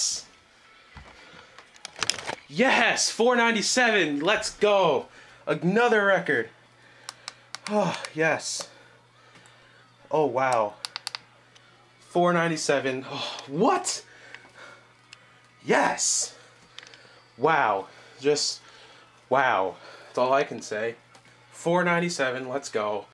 Yes! Yes! 497. Let's go. Another record. Oh, yes. Oh, wow. 497. Oh, what? Yes! Wow. Just wow. That's all I can say. 497. Let's go.